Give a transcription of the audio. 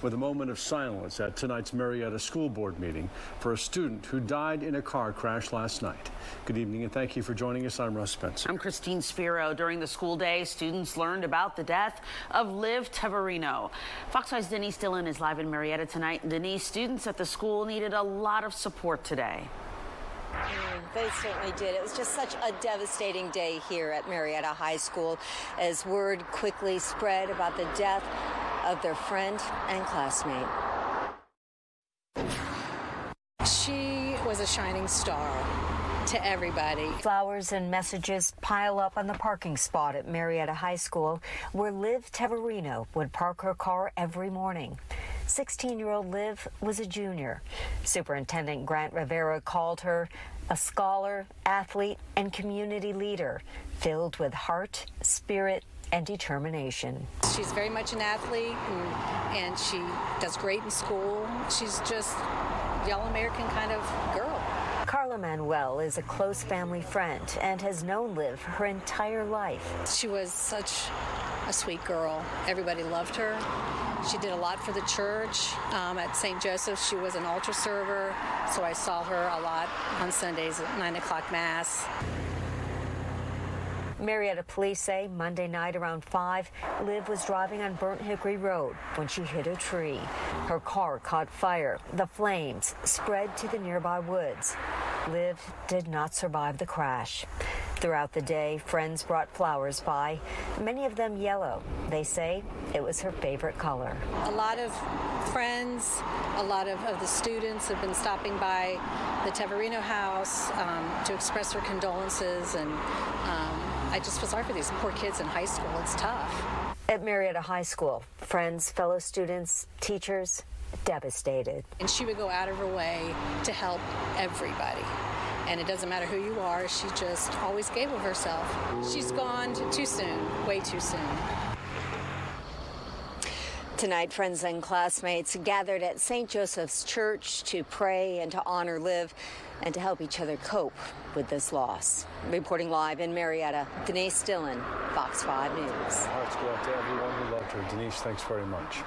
with a moment of silence at tonight's Marietta School Board meeting for a student who died in a car crash last night. Good evening and thank you for joining us. I'm Russ Spencer. I'm Christine Spiro. During the school day, students learned about the death of Liv Teverino. Fox 5's Denise Dillon is live in Marietta tonight. Denise, students at the school needed a lot of support today. Mm, they certainly did. It was just such a devastating day here at Marietta High School as word quickly spread about the death of their friend and classmate. She was a shining star to everybody. Flowers and messages pile up on the parking spot at Marietta High School, where Liv Teverino would park her car every morning. 16 year old Liv was a junior. Superintendent Grant Rivera called her a scholar, athlete, and community leader filled with heart, spirit, and determination. She's very much an athlete and, and she does great in school. She's just yellow American kind of girl. Carla Manuel is a close family friend and has known Liv her entire life. She was such a sweet girl. Everybody loved her. She did a lot for the church. Um, at St. Joseph's, she was an altar server, so I saw her a lot on Sundays at 9 o'clock Mass. Marietta police say Monday night around 5, Liv was driving on Burnt Hickory Road when she hit a tree. Her car caught fire. The flames spread to the nearby woods. Liv did not survive the crash. Throughout the day, friends brought flowers by, many of them yellow. They say it was her favorite color. A lot of friends, a lot of, of the students have been stopping by the Teverino house um, to express their condolences and um, I just feel sorry for these poor kids in high school. It's tough. At Marietta High School, friends, fellow students, teachers, devastated. And she would go out of her way to help everybody. And it doesn't matter who you are, she just always gave of herself. She's gone too soon, way too soon. Tonight, friends and classmates gathered at St. Joseph's Church to pray and to honor Liv and to help each other cope with this loss. Reporting live in Marietta, Denise Dillon, Fox 5 News. Hearts go out to everyone who loved her. Denise, thanks very much.